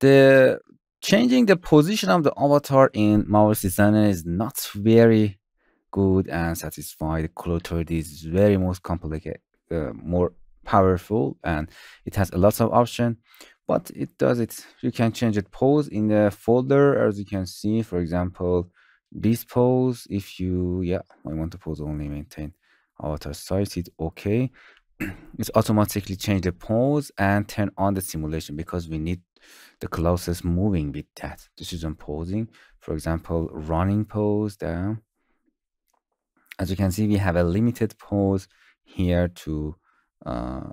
the changing the position of the avatar in Marvelous Designer is not very good and satisfied. The 3D is very most complicated, uh, more powerful, and it has a lot of option. But it does it. You can change it pose in the folder, as you can see. For example, this pose. If you, yeah, I want to pose only maintain avatar size. Hit OK. it's automatically change the pose and turn on the simulation because we need the closest moving with that. This is on posing. For example, running pose down. As you can see, we have a limited pose here to uh,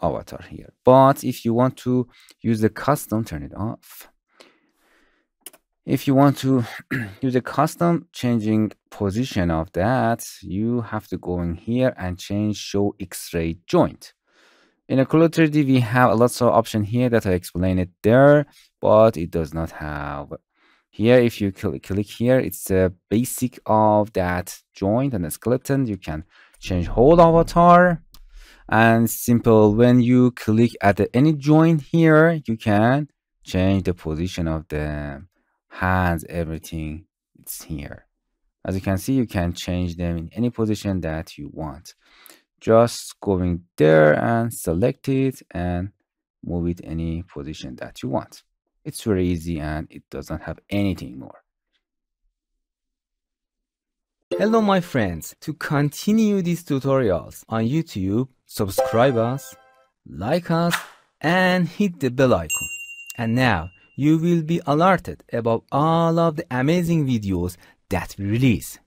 avatar here. But if you want to use the custom, turn it off. If you want to use a custom changing position of that, you have to go in here and change show X-ray joint. In a CLO 3D, we have a lot of option here that I explained it there, but it does not have here. If you cl click here, it's the basic of that joint and the skeleton. You can change whole avatar and simple. When you click at any joint here, you can change the position of the hands, everything. It's here. As you can see, you can change them in any position that you want. Just going there and select it and move it any position that you want. It's very easy and it doesn't have anything more. Hello my friends, to continue these tutorials on YouTube, subscribe us, like us and hit the bell icon. And now you will be alerted about all of the amazing videos that we release.